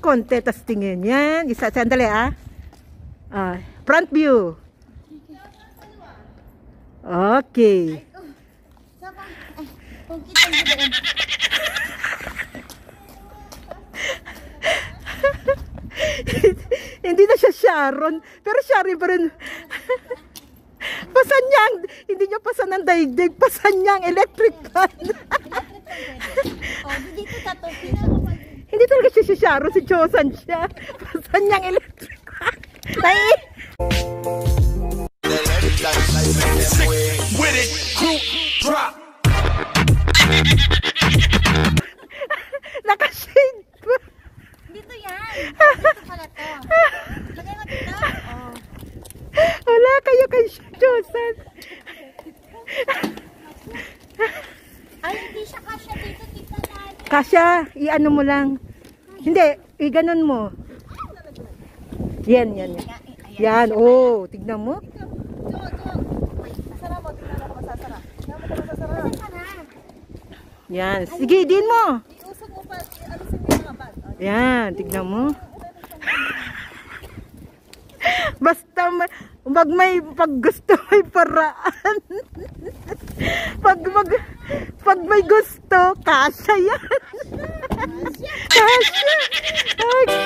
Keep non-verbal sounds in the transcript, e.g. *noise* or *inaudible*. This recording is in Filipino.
konti, tas tingin. Yan, isa, sandali ah. Ah, front view. Okay. *laughs* Hindi na siya Sharon, pero Sharon pa rin. *laughs* pasan niya, ang- hindi niya pasan ang daigdig, pasan niya ang electric fan. Oh, di dito tatupi. Siya *laughs* si Sharon, si Chosan siya. Pasan niya ang electric drop. naka-shade pa. Dito yan. *laughs* Dito pala to. Lagay mo dito. Oh. Wala kayo kay Chosan. Ay, hindi siya kasya dito. Kasya, i-ano mo lang. Hindi, i-ganon mo. Yan, yan, yan. Yan, oh, tignan mo. Yan, sige, din mo. Yan, tignan mo. Basta may, pag may pag gusto may paraan. *laughs* pag mag, pag may gusto, kasya yan. *laughs* kasya. Ay.